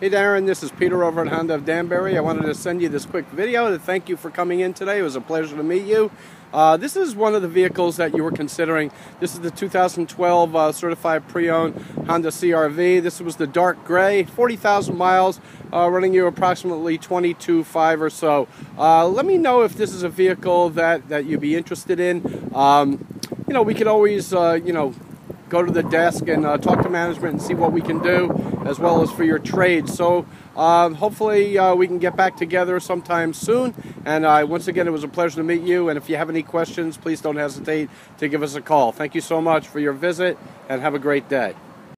Hey Darren, this is Peter over at Honda of Danbury. I wanted to send you this quick video to thank you for coming in today. It was a pleasure to meet you. Uh, this is one of the vehicles that you were considering. This is the 2012 uh, certified pre-owned Honda CRV. This was the dark gray, 40,000 miles, uh, running you approximately 22.5 or so. Uh, let me know if this is a vehicle that, that you'd be interested in. Um, you know, we could always, uh, you know, go to the desk and uh, talk to management and see what we can do, as well as for your trade. So uh, hopefully uh, we can get back together sometime soon. And uh, once again, it was a pleasure to meet you. And if you have any questions, please don't hesitate to give us a call. Thank you so much for your visit, and have a great day.